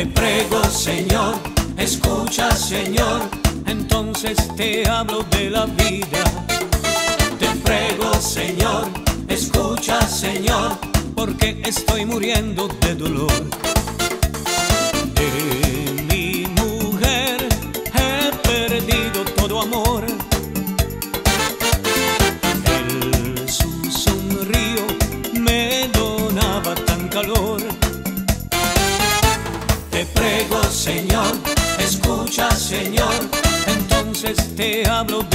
Te prego, Señor, escucha, Señor, entonces te hablo de la vida. Te prego, Señor, escucha, Señor, porque estoy muriendo de dolor. De mi mujer he perdido todo amor. Señor, entonces te hablo de